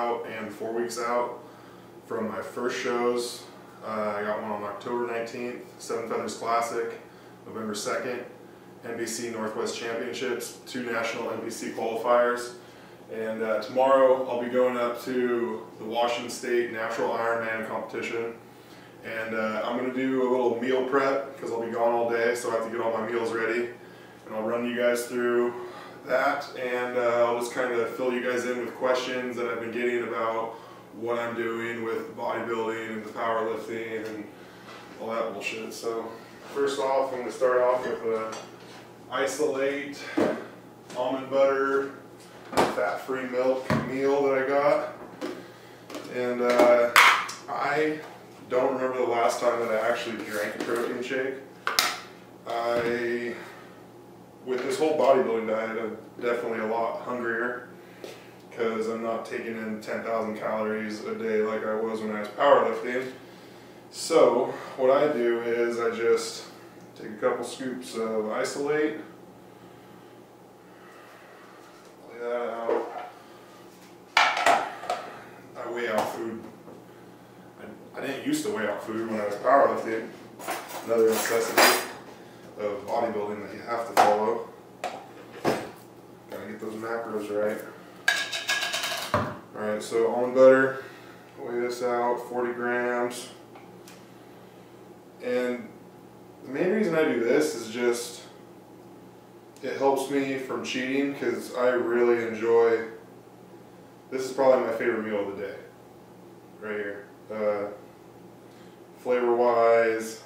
out and four weeks out from my first shows. Uh, I got one on October 19th, Seven Feathers Classic, November 2nd, NPC Northwest Championships, two national NPC qualifiers. And uh, tomorrow I'll be going up to the Washington State Natural Ironman competition. And uh, I'm going to do a little meal prep because I'll be gone all day, so I have to get all my meals ready. And I'll run you guys through that, and uh, I'll just kind of fill you guys in with questions that I've been getting about what I'm doing with bodybuilding and the powerlifting and all that bullshit. So first off, I'm going to start off with a isolate almond butter fat-free milk meal that I got. And uh, I don't remember the last time that I actually drank a protein shake. I, with this whole bodybuilding diet, I'm definitely a lot hungrier because I'm not taking in 10,000 calories a day like I was when I was powerlifting. So what I do is I just take a couple scoops of isolate, lay that out. I weigh out food. I, I didn't used to weigh out food when I was powerlifting. Another necessity of bodybuilding that you have to follow. Gotta get those macros right. Alright, so almond butter, weigh this out, 40 grams. And the main reason I do this is just, it helps me from cheating because I really enjoy, this is probably my favorite meal of the day, right here. Uh, flavor wise,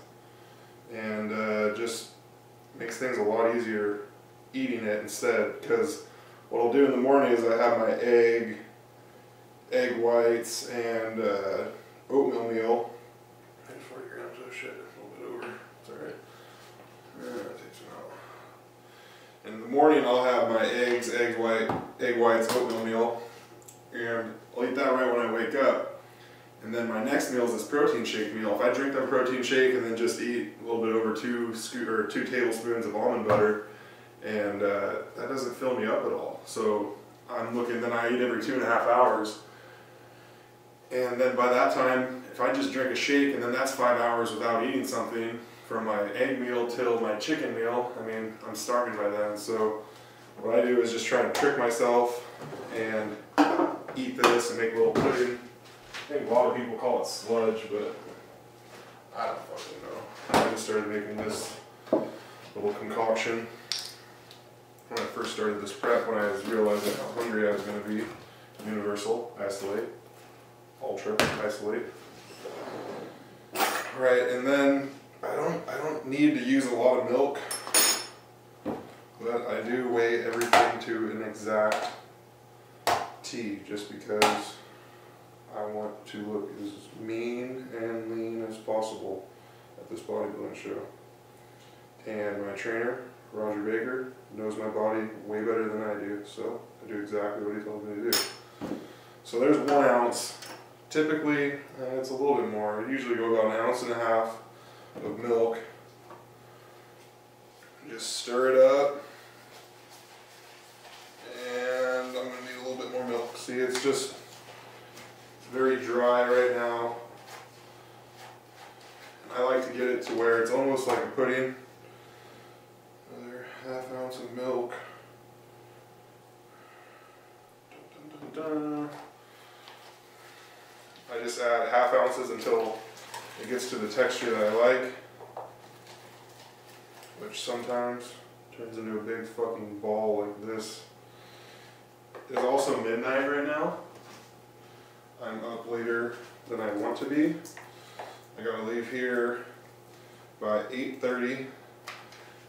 and uh, just makes things a lot easier eating it instead because what I'll do in the morning is I have my egg, egg whites, and uh, oatmeal meal. And 40 grams of shit, a little bit over. It's alright. Yeah, take some out. In the morning, I'll have my eggs, egg white, egg whites, oatmeal meal, and I'll eat that right when I wake up. And then my next meal is this protein shake meal. If I drink that protein shake and then just eat a little bit over two scoop or two tablespoons of almond butter, and uh, that doesn't fill me up at all. So I'm looking. Then I eat every two and a half hours, and then by that time, if I just drink a shake and then that's five hours without eating something from my egg meal till my chicken meal, I mean I'm starving by then. So what I do is just try to trick myself and eat this and make a little pudding. I think a lot of people call it sludge, but I don't fucking know. I just started making this little concoction when I first started this prep, when I was realizing how hungry I was going to be. Universal, isolate, ultra, isolate. Right, and then I don't, I don't need to use a lot of milk, but I do weigh everything to an exact T, just because I want to look as mean and lean as possible at this bodybuilding show. And my trainer, Roger Baker, knows my body way better than I do, so I do exactly what he tells me to do. So there's one ounce. Typically, uh, it's a little bit more. I usually go about an ounce and a half of milk. Just stir it up. And I'm going to need a little bit more milk. See, it's just very dry right now. I like to get it to where it's almost like a pudding. Another half ounce of milk. Dun, dun, dun, I just add half ounces until it gets to the texture that I like, which sometimes turns into a big fucking ball like this. It's also midnight right now. I'm up later than I want to be. I gotta leave here by 8.30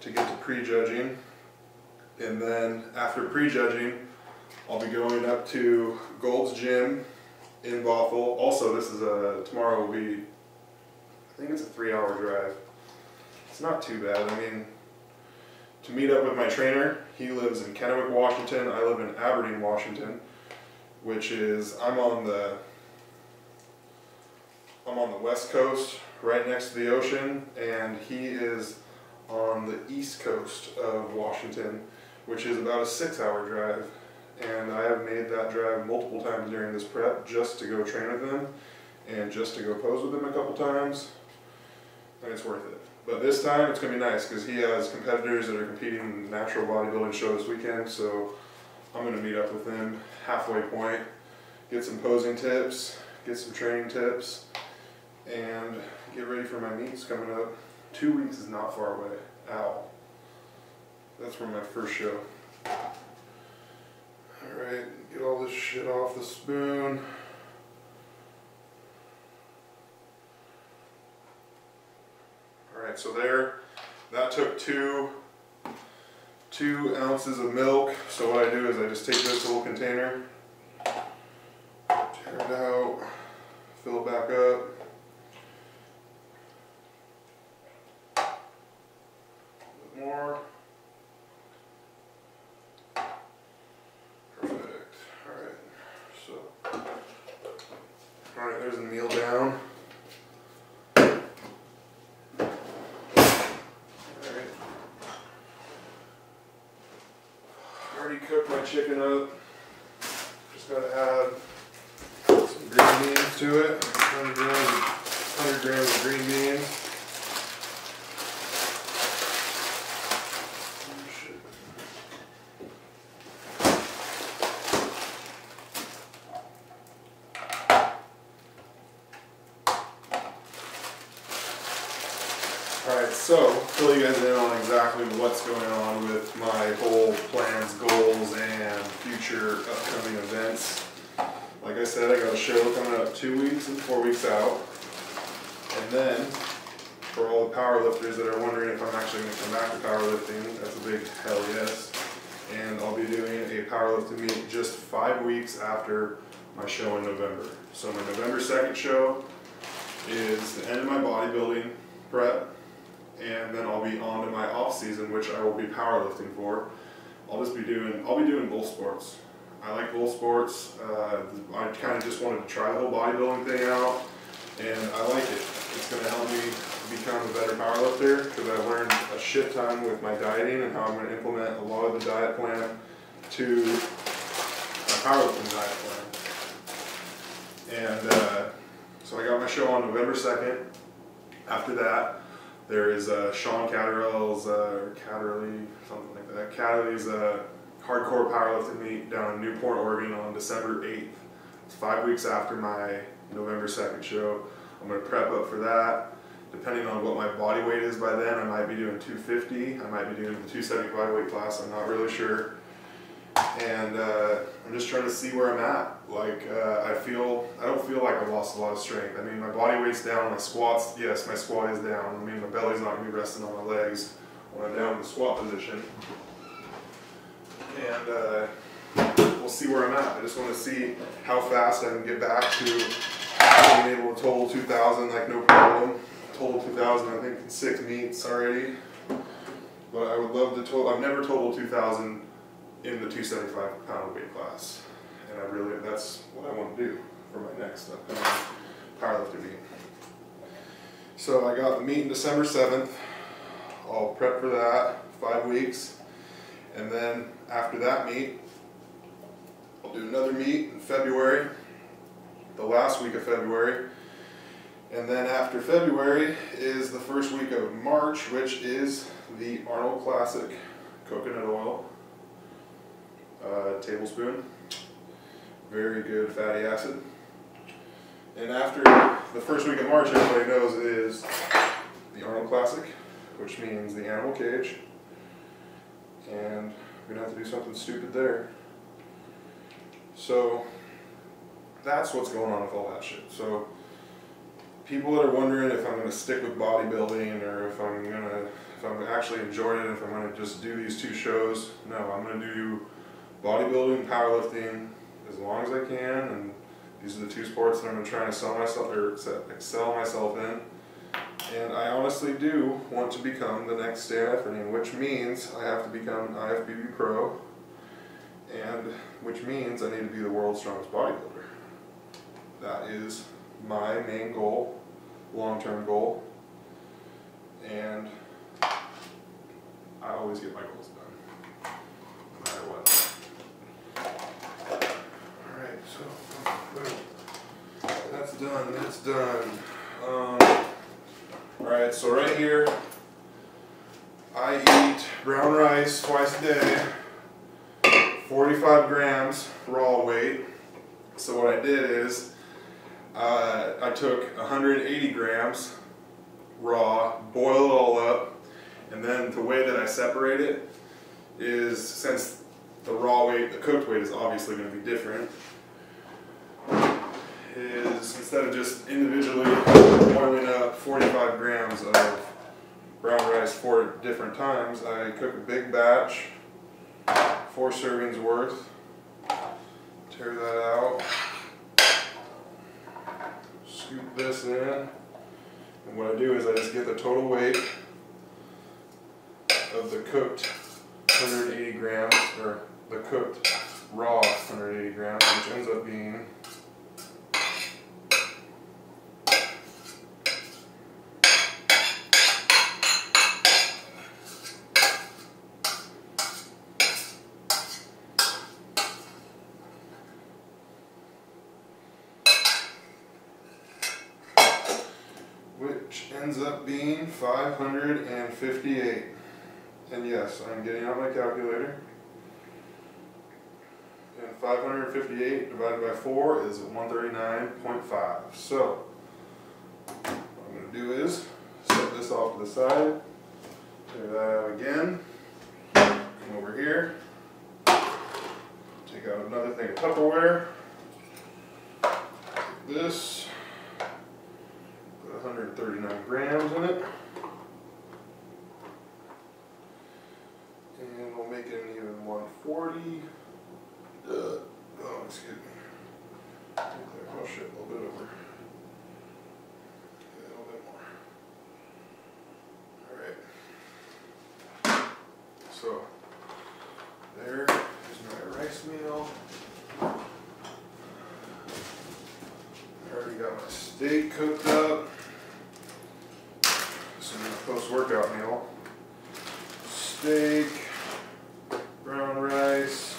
to get to prejudging. And then after prejudging, I'll be going up to Gold's Gym in Bothell. Also, this is a, tomorrow will be, I think it's a three hour drive. It's not too bad. I mean, to meet up with my trainer, he lives in Kennewick, Washington. I live in Aberdeen, Washington, which is, I'm on the, I'm on the west coast, right next to the ocean, and he is on the east coast of Washington, which is about a six hour drive. and I have made that drive multiple times during this prep just to go train with him and just to go pose with him a couple times, and it's worth it. But this time it's gonna be nice because he has competitors that are competing in the natural bodybuilding show this weekend, so I'm gonna meet up with him halfway point, get some posing tips, get some training tips, and get ready for my meets coming up. Two weeks is not far away all. That's for my first show. Alright, get all this shit off the spoon. Alright, so there, that took two, two ounces of milk. So what I do is I just take this little container, tear it out, fill it back up. More. Perfect. Alright, so. Alright, there's the meal down. Alright. Already cooked my chicken up. Just gotta add some green beans to it. 100 grams, 100 grams of green beans. Oh, shit. Alright, so fill you guys in on exactly what's going on with my whole plans, goals, and future upcoming events. Like I said, I got a show coming up two weeks and four weeks out. And then, for all the powerlifters that are wondering if I'm actually going to come back to powerlifting, that's a big hell yes. And I'll be doing a powerlifting meet just five weeks after my show in November. So my November 2nd show is the end of my bodybuilding prep and then I'll be on to my off season, which I will be powerlifting for. I'll just be doing, I'll be doing both sports. I like both sports. Uh, I kind of just wanted to try the whole bodybuilding thing out, and I like it. It's going to help me become a better powerlifter because I learned a shit ton with my dieting and how I'm going to implement a lot of the diet plan to my powerlifting diet plan. And uh, so I got my show on November 2nd. After that, there is uh, Sean Catterall's, uh, Catterley, something like that. Catterley's uh, hardcore powerlifting meet down in Newport, Oregon on December 8th. It's five weeks after my November 2nd show. I'm going to prep up for that. Depending on what my body weight is by then, I might be doing 250. I might be doing the 275 weight class. I'm not really sure. And uh, I'm just trying to see where I'm at. Like, uh, I feel, I don't feel like I've lost a lot of strength. I mean, my body weight's down, my squats, yes, my squat is down. I mean, my belly's not gonna be resting on my legs when I'm down in the squat position. And uh, we'll see where I'm at. I just wanna see how fast I can get back to being able to total 2,000, like no problem. Total 2,000, I think, in six meets already. But I would love to total, I've never totaled 2,000 in the 275 pound weight class. And I really, that's what I want to do for my next upcoming powerlifting meet. So I got the meet in December 7th. I'll prep for that, five weeks. And then after that meet, I'll do another meet in February, the last week of February. And then after February is the first week of March, which is the Arnold Classic coconut oil tablespoon. Very good fatty acid. And after the first week of March, everybody knows is the Arnold Classic, which means the animal cage. And we're gonna have to do something stupid there. So that's what's going on with all that shit. So people that are wondering if I'm gonna stick with bodybuilding or if I'm gonna if I'm actually enjoying it, if I'm gonna just do these two shows, no, I'm gonna do bodybuilding, powerlifting as long as I can, and these are the two sports that I'm trying to sell myself or excel myself in. And I honestly do want to become the next Stan Efferding, which means I have to become an IFBB pro, and which means I need to be the world's strongest bodybuilder. That is my main goal, long-term goal, and I always get my goals done, no matter what. Done, it's done. Um, Alright, so right here, I eat brown rice twice a day, 45 grams raw weight. So what I did is, uh, I took 180 grams raw, boil it all up, and then the way that I separate it is since the raw weight, the cooked weight is obviously going to be different, is instead of just individually boiling up 45 grams of brown rice four different times, I cook a big batch, four servings worth, tear that out, scoop this in, and what I do is I just get the total weight of the cooked 180 grams, or the cooked raw 180 grams, which ends up being which ends up being 558. And yes, I'm getting out my calculator. And 558 divided by 4 is 139.5. So, what I'm going to do is set this off to the side, clear that out again, come over here, take out another thing of Tupperware, this, 139 grams in it. And we'll make it an even 140. Uh, oh, excuse me. Oh shit, a little bit over. Okay, a little bit more. Alright. So, there is my rice meal. I already got my steak cooked up. This is my post-workout meal. Steak, brown rice,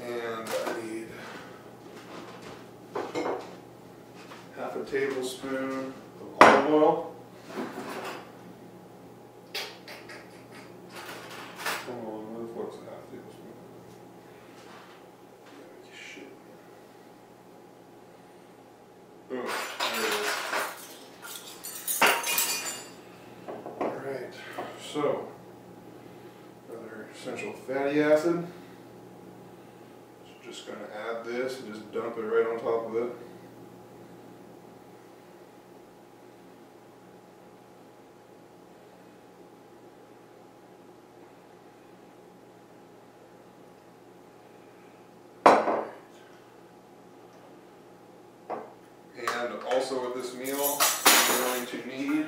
and I need half a tablespoon of olive oil. Oh, what's a half tablespoon? Shit. Boom, there it is. Alright, so, another essential fatty acid. So just gonna add this and just dump it right on top of it. And also with this meal, I'm going to need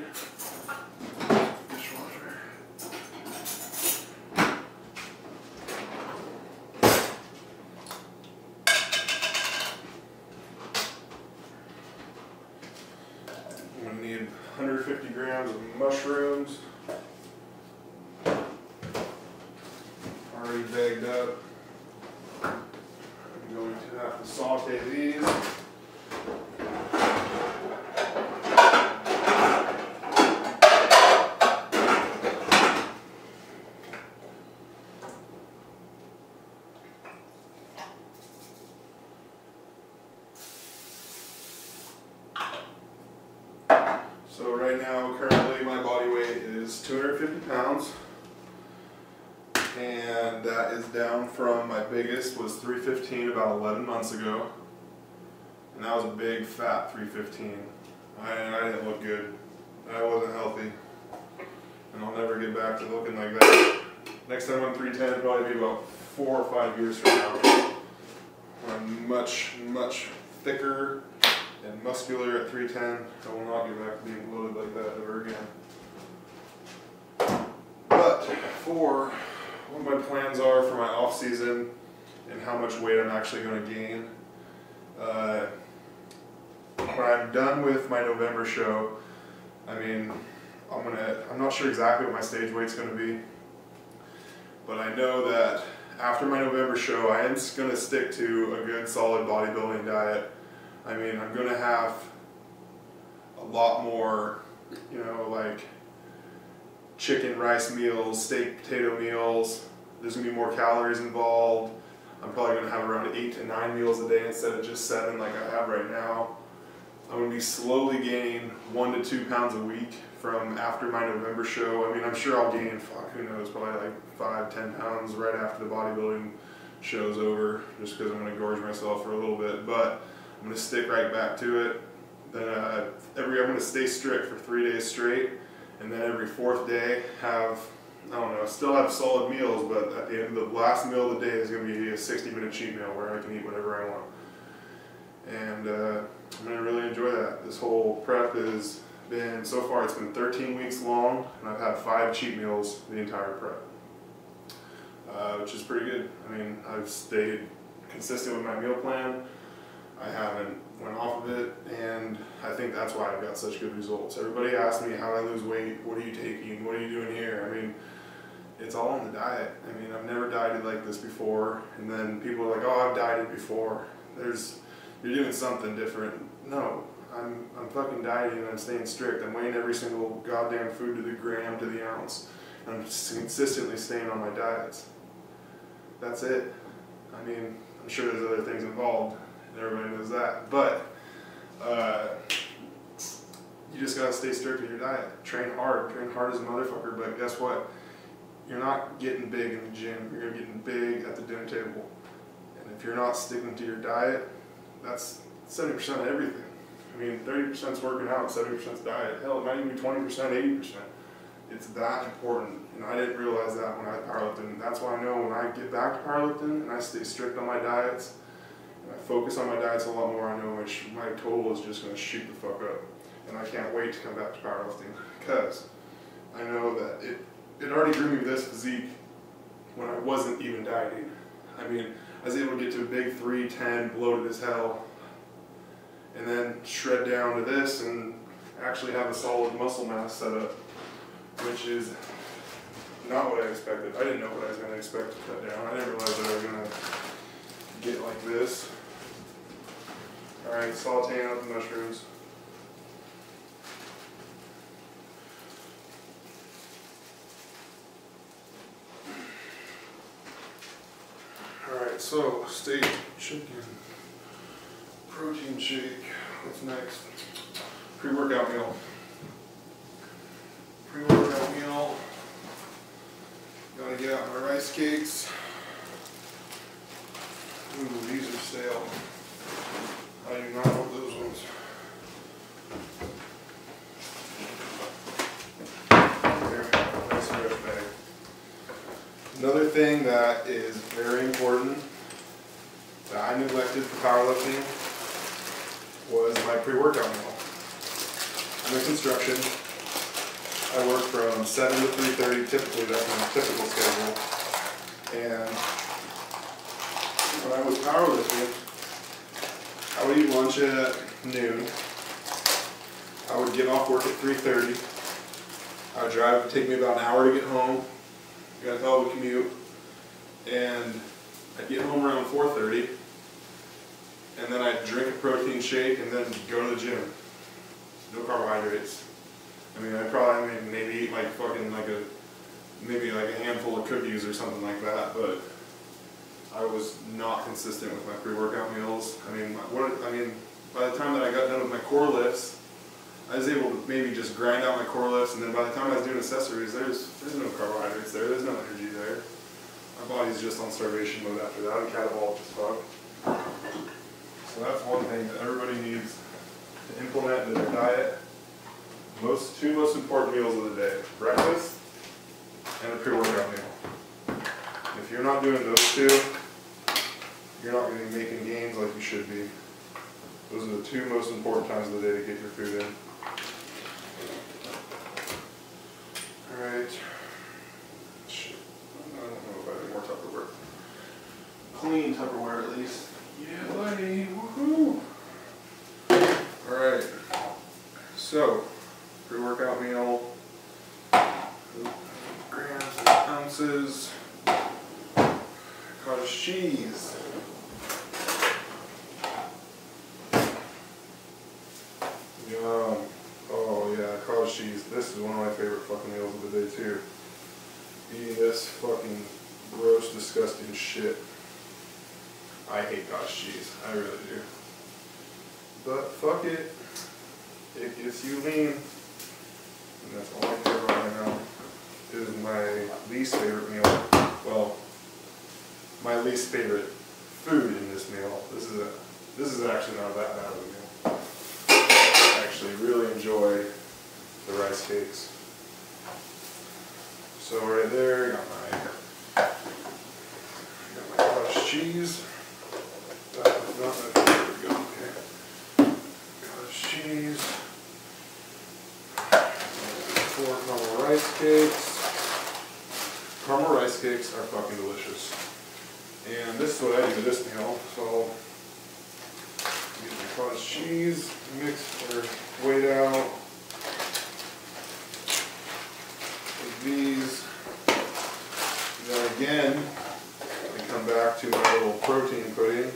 need 150 grams of mushrooms. 16. I, I didn't look good. I wasn't healthy. And I'll never get back to looking like that. Next time I'm 310, probably be about four or five years from now. I'm much, much thicker and muscular at 310. I will not get back to being bloated like that ever again. But for what my plans are for my off season and how much weight I'm actually going to gain, uh, when I'm done with my November show, I mean, I'm gonna. I'm not sure exactly what my stage weight's to be, but I know that after my November show, I am to stick to a good solid bodybuilding diet. I mean, I'm gonna have a lot more, you know, like chicken rice meals, steak potato meals. There's gonna be more calories involved. I'm probably gonna have around eight to nine meals a day instead of just seven like I have right now. I'm gonna be slowly gaining one to two pounds a week from after my November show. I mean, I'm sure I'll gain, fuck, who knows, probably like five, ten pounds right after the bodybuilding show's over, just because I'm gonna gorge myself for a little bit. But I'm gonna stick right back to it. Then uh, every I'm gonna stay strict for three days straight, and then every fourth day have I don't know, still have solid meals, but at the end of the last meal of the day is gonna be a 60 minute cheat meal where I can eat whatever I want. And uh, I'm gonna really enjoy that. This whole prep has been so far it's been 13 weeks long, and I've had five cheat meals the entire prep, uh, which is pretty good. I mean, I've stayed consistent with my meal plan. I haven't went off of it, and I think that's why I've got such good results. Everybody asks me how I lose weight, what are you taking, what are you doing here? I mean, it's all in the diet. I mean, I've never dieted like this before, and then people are like, oh, I've dieted before. There's, you're doing something different. No, I'm, I'm fucking dieting and I'm staying strict. I'm weighing every single goddamn food to the gram, to the ounce. I'm consistently staying on my diets. That's it. I mean, I'm sure there's other things involved, and everybody knows that. But uh, you just gotta stay strict with your diet. Train hard. Train hard as a motherfucker. But guess what? You're not getting big in the gym. You're getting big at the dinner table. And if you're not sticking to your diet, that's 70% of everything. I mean, 30% is working out, 70% is diet. Hell, it might even be 20%, 80%. It's that important. And I didn't realize that when I powerlifted. And that's why I know when I get back to powerlifting and I stay strict on my diets, and I focus on my diets a lot more, I know which my total is just going to shoot the fuck up. And I can't wait to come back to powerlifting because I know that it, it already grew me this physique when I wasn't even dieting. I mean, I was able to get to a big 310, bloated as hell, and then shred down to this and actually have a solid muscle mass set up, which is not what I expected. I didn't know what I was going to expect to cut down. I didn't realize that I was going to get like this. Alright, sauteing out the mushrooms. So steak, chicken, protein shake. What's next? Pre-workout meal. Pre-workout meal. Gotta get out my rice cakes. Ooh, these are stale. I do not want those ones. There we go, nice fresh bag. Another thing that is very important that I neglected for powerlifting was my pre-workout meal. In construction. I work from 7 to 3.30 typically, that's my typical schedule. And when I was powerlifting, I would eat lunch at noon. I would get off work at 3.30. I would drive, it'd take me about an hour to get home. Got a hell of a commute. And I'd get home around 4.30 and then I'd drink a protein shake and then go to the gym. No carbohydrates. I mean, I'd probably maybe eat like fucking like a, maybe like a handful of cookies or something like that, but I was not consistent with my pre-workout meals. I mean, what, I mean, by the time that I got done with my core lifts, I was able to maybe just grind out my core lifts, and then by the time I was doing accessories, there's there's no carbohydrates there, there's no energy there. My body's just on starvation mode after that. I'm catabolic as fuck. So that's one thing that everybody needs to implement into their diet. Most two most important meals of the day: breakfast and a pre-workout meal. If you're not doing those two, you're not going to be making gains like you should be. Those are the two most important times of the day to get your food in. Shit. I don't know if I have any more Tupperware. Clean Tupperware at least. Yeah, buddy. Woohoo! Alright. So, pre-workout meal. Grams and ounces. Cottage cheese. This is one of my favorite fucking meals of the day too. Eating this fucking gross, disgusting shit. I hate cottage cheese. I really do. But fuck it. It gets you lean. And that's all I care about right now. It is my least favorite meal. Well, my least favorite food in this meal. This is a this is actually not that bad of a meal. I actually really enjoy the rice cakes. So right there, got my got my cottage cheese. That was not my favorite. Go. Okay. Cheese. Four caramel rice cakes. Caramel rice cakes are fucking delicious. And this is what I do with this meal. So use my cottage cheese, mix or weigh out with these. Then again, I come back to my little protein pudding.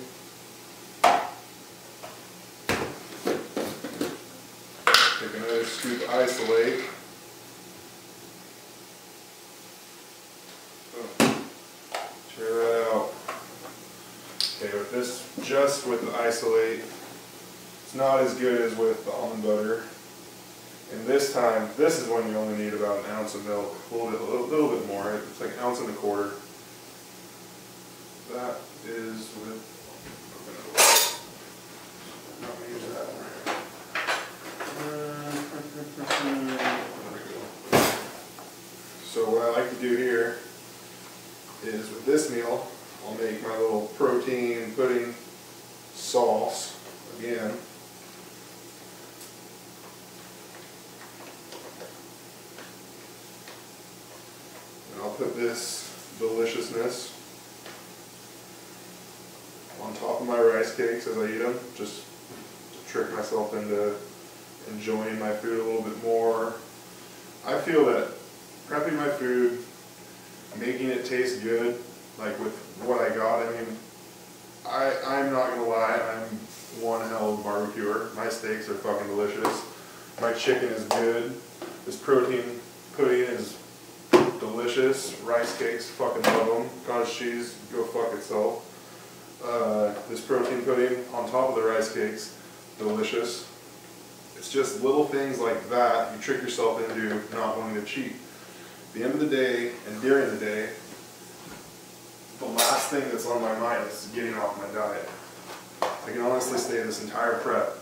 Take another scoop of isolate. Oh, Tear that out. Okay, with just with the isolate, it's not as good as with the almond butter. And this time, this is when you only need about an ounce of milk, a little bit, a little, little bit more. It's like an ounce and a quarter. That is with. So what I like to do here is with this meal, I'll make my little protein pudding sauce again. And I'll put this deliciousness on top of my rice cakes as I eat them, just to trick myself into enjoying my food a little bit more. I feel that prepping my food, making it taste good, like with what I got, I mean, I, I'm not gonna lie, I'm one hell of a barbecuer. My steaks are fucking delicious. My chicken is good. This protein pudding is delicious. Rice cakes, fucking love them. Cottage cheese, go fuck itself. Uh, this protein pudding on top of the rice cakes, delicious. It's just little things like that you trick yourself into not wanting to cheat. At the end of the day and during the day, the last thing that's on my mind is getting off my diet. I can honestly say this entire prep,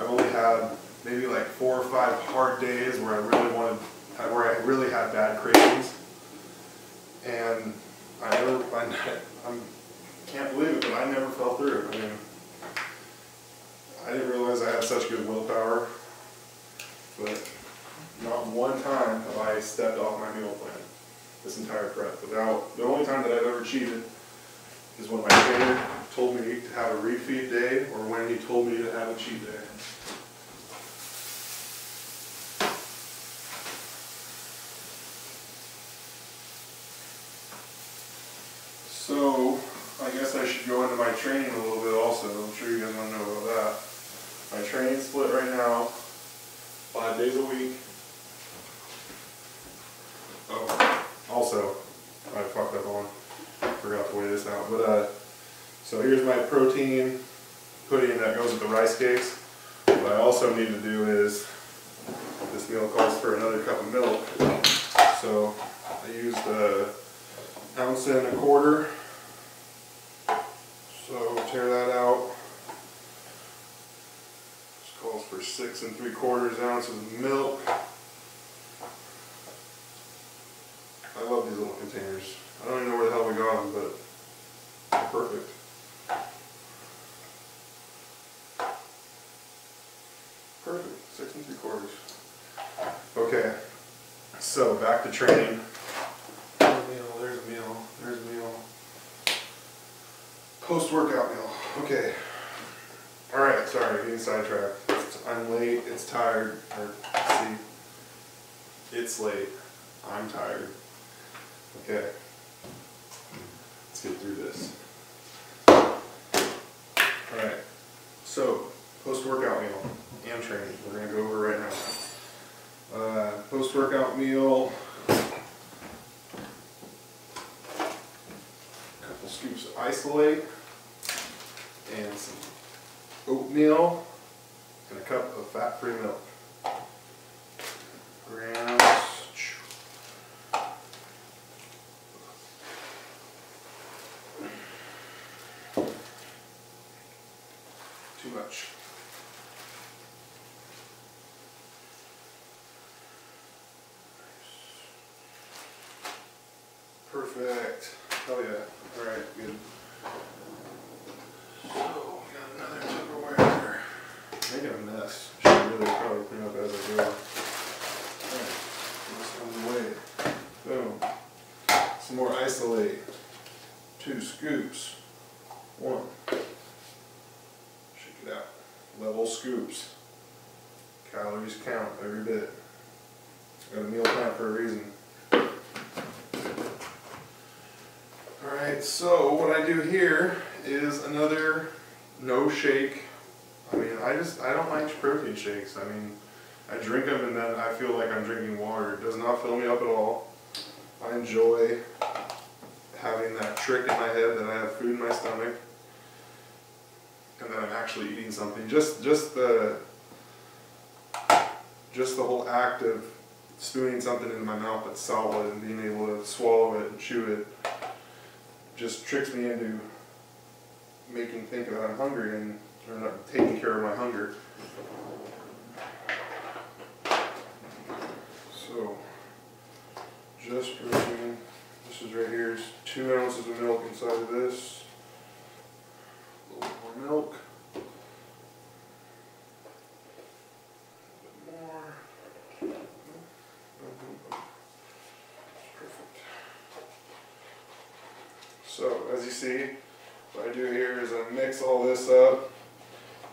I've only had maybe like four or five hard days where I really wanted, where I really had bad cravings. And I never, I, I'm, can't believe it, but I never fell through. I mean, I didn't realize I had such good willpower, but not one time have I stepped off my meal plan this entire prep. Without the only time that I've ever cheated is when my trainer told me to have a refeed day or when he told me to have a cheat day. So I guess I should go into my training a little bit also. I'm sure you guys want to know about that. My training split right now, five days a week. Oh, also, I fucked up on, forgot to weigh this out, but uh, so here's my protein pudding that goes with the rice cakes. What I also need to do is, this meal calls for another cup of milk. So I used a ounce and a quarter. So tear that out. This calls for six and three quarters ounces of milk. I love these little containers. I don't even know where the hell we got them, but they're perfect. Perfect, six and three quarters. Okay, so back to training. There's a meal, there's a meal, there's a meal. Post-workout meal, okay. All right, sorry, getting sidetracked. I'm late, it's tired, or, see, it's late, I'm tired. Okay. Let's get through this. Alright, so post workout meal and training, we're gonna go over right now. Uh, post-workout meal. A couple scoops of isolate and some oatmeal and a cup of fat-free milk. Grams. Too much. Perfect. Oh yeah. All right. Good. So we got another Tupperware. Making a mess. Should really probably clean up as I go. Alright. This on the way. Boom. Some more isolate. Two scoops. One. Shake it out. Level scoops. Calories count every bit. Got a meal plan for a reason. So what I do here is another no shake. I mean, I just, I don't like protein shakes. I mean, I drink them and then I feel like I'm drinking water. It does not fill me up at all. I enjoy having that trick in my head that I have food in my stomach and that I'm actually eating something. Just, just the, just the whole act of spooning something into my mouth that's solid and being able to swallow it and chew it just tricks me into making think that I'm hungry and or not taking care of my hunger. So, just protein. This is right here. Two ounces of milk inside of this. A little more milk. A bit more. Perfect. So, as you see, what I do here is I mix all this up.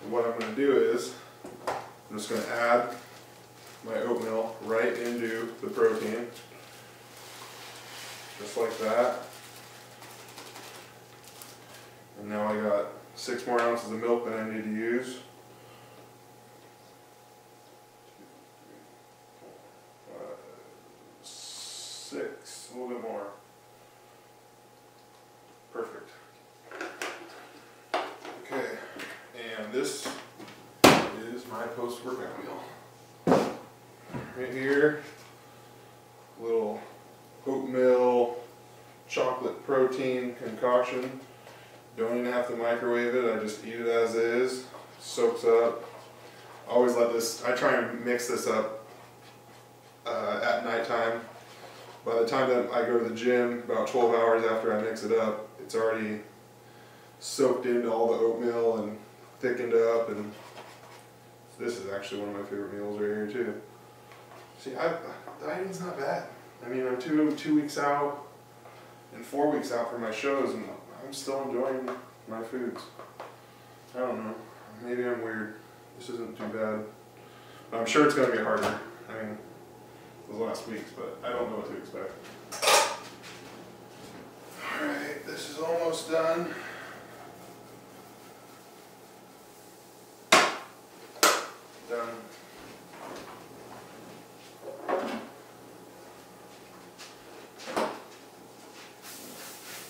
And what I'm going to do is, I'm just going to add my oatmeal right into the protein. Just like that. And now I got six more ounces of milk that I need to use. Six, a little bit more. Perfect. Okay, and this is my post-workout meal. Right here, little oatmeal chocolate protein concoction. Don't even have to microwave it, I just eat it as is. Soaks up. Always let this, I try and mix this up uh, at nighttime. By the time that I go to the gym, about 12 hours after I mix it up, it's already soaked into all the oatmeal and thickened up and this is actually one of my favorite meals right here too. See, I, dieting's not bad. I mean, I'm two two weeks out and four weeks out for my shows, and I'm still enjoying my foods. I don't know. Maybe I'm weird. This isn't too bad. But I'm sure it's gonna get harder. I mean, the last weeks, but I don't know what to expect. All right, this is almost. Done.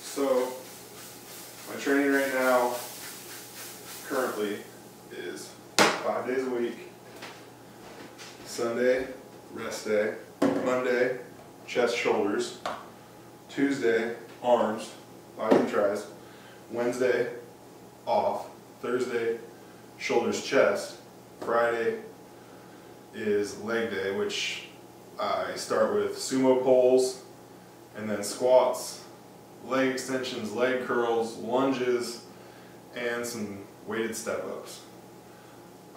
So, my training right now, currently, is five days a week. Sunday, rest day. Monday, chest, shoulders. Tuesday, arms, bis and tris. Wednesday, off. Thursday, shoulders, chest. Friday is leg day, which I start with sumo pulls, and then squats, leg extensions, leg curls, lunges, and some weighted step ups.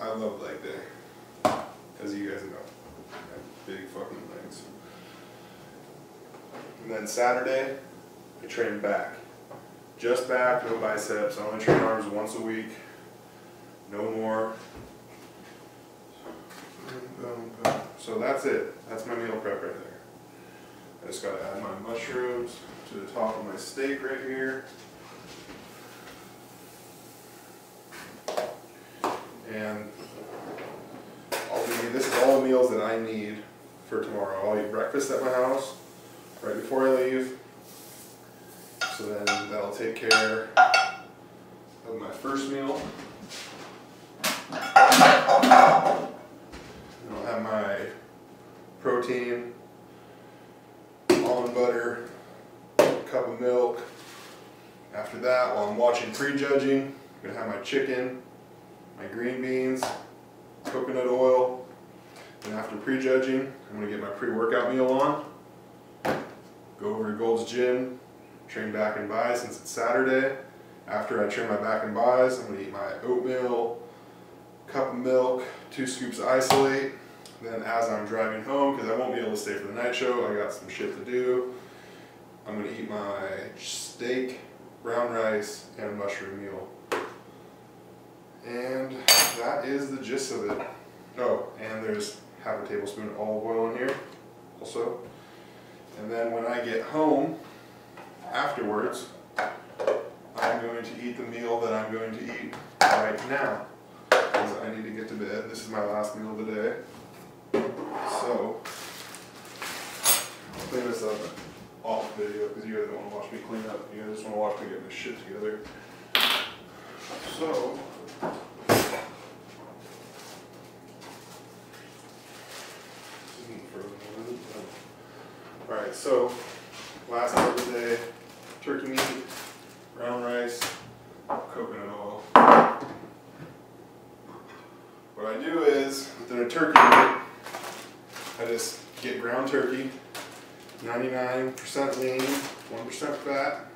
I love leg day, as you guys know. I have big fucking legs. And then Saturday, I train back. Just back, no biceps. I only train arms once a week. No more. So that's it. That's my meal prep right there. I just gotta add my mushrooms to the top of my steak right here. And I'll be, this is all the meals that I need for tomorrow. I'll eat breakfast at my house right before I leave. So then that'll take care of my first meal. I'll have my protein, almond butter, cup of milk. After that, while I'm watching pre-judging, I'm gonna have my chicken, my green beans, coconut oil, and after pre-judging, I'm gonna get my pre-workout meal on. Go over to Gold's Gym, train back and buy since it's Saturday. After I train my back and bis, I'm gonna eat my oatmeal, cup of milk, two scoops isolate. Then as I'm driving home, because I won't be able to stay for the night show, I got some shit to do. I'm gonna eat my steak, brown rice, and mushroom meal. And that is the gist of it. Oh, and there's half a tablespoon of olive oil in here also. And then when I get home, afterwards, I'm going to eat the meal that I'm going to eat right now. Because I need to get to bed. This is my last meal of the day. So, I'll clean this up off video because you guys don't want to watch me clean up. You guys just want to watch me get my shit together. So, Alright, so last meal of the day, turkey meat, brown rice, coconut oil. What I do is, within a turkey meat, I just get ground turkey, 99% lean, 1% fat.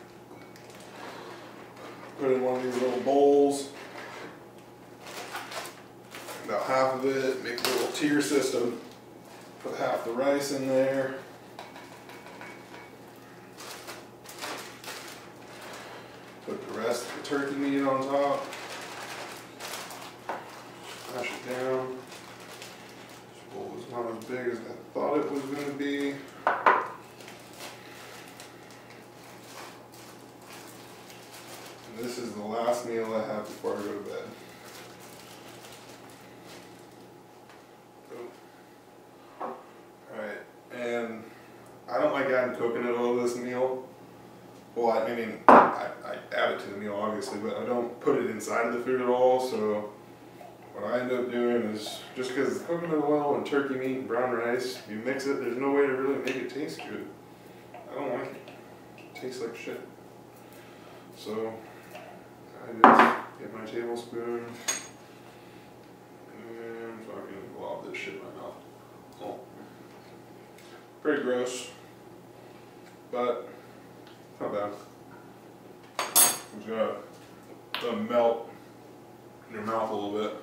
Put in one of these little bowls. About half of it, make a little tier system. Put half the rice in there. Put turkey meat on top. Mash it down. This bowl is not as big as I thought it was going to be. And this is the last meal I have before I go to bed. Alright, and I don't like adding coconut oil to this meal. Well, I mean, to the meal obviously, but I don't put it inside of the food at all, so what I end up doing is, just because coconut oil and turkey meat and brown rice, you mix it, there's no way to really make it taste good. I don't like it. It tastes like shit. So, I just get my tablespoon and fucking glob this shit in my mouth. Oh. Pretty gross, but not bad. It's gonna, gonna melt in your mouth a little bit.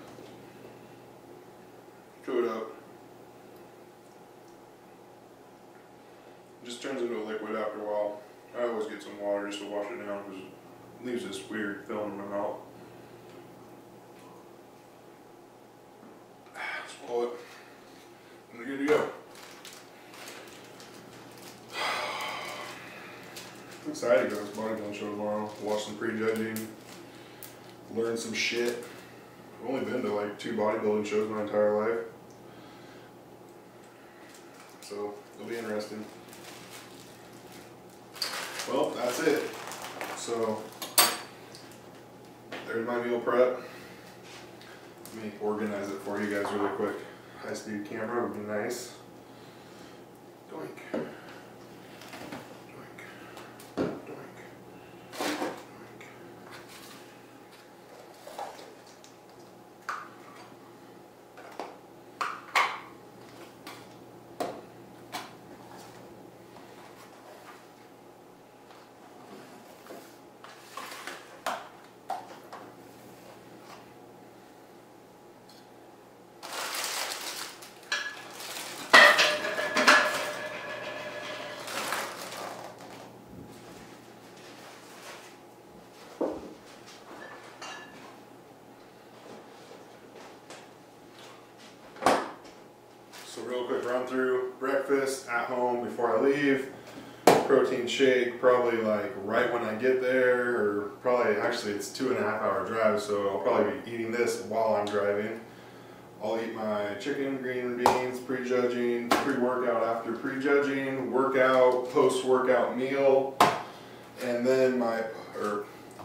Chew it up. It just turns into a liquid after a while. I always get some water just to wash it down because it leaves this weird film in my mouth. Swallow it. And we're good to go. I'm excited to go to this bodybuilding show tomorrow. Watch some prejudging, learn some shit. I've only been to like two bodybuilding shows my entire life. So it'll be interesting. Well, that's it. So there's my meal prep. Let me organize it for you guys really quick. High speed camera would be nice. Real quick run through breakfast at home before I leave. Protein shake probably like right when I get there or probably actually it's two and a half hour drive so I'll probably be eating this while I'm driving. I'll eat my chicken, green beans, prejudging, pre-workout after prejudging, workout, post-workout meal, and then my or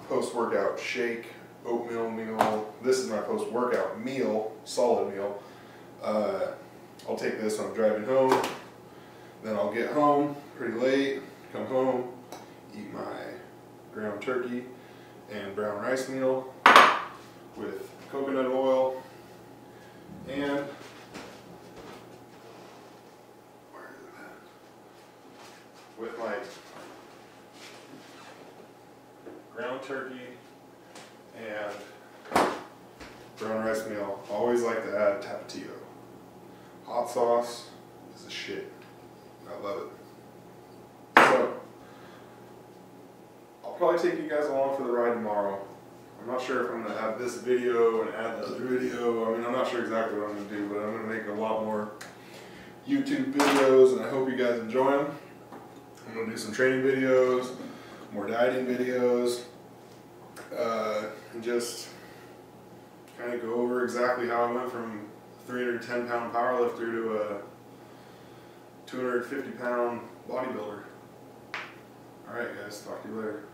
post-workout shake, oatmeal meal. This is my post-workout meal, solid meal. Uh, I'll take this when I'm driving home. Then I'll get home pretty late, come home, eat my ground turkey and brown rice meal with coconut oil and where is it at? With my ground turkey and brown rice meal. Always like to add Tapatio. Hot sauce is a shit. I love it. So, I'll probably take you guys along for the ride tomorrow. I'm not sure if I'm gonna add this video and add the other video. I mean, I'm not sure exactly what I'm gonna do, but I'm gonna make a lot more YouTube videos, and I hope you guys enjoy them. I'm gonna do some training videos, more dieting videos, uh, and just kind of go over exactly how I went from 310 pound powerlifter to a 250 pound bodybuilder. Alright guys, talk to you later.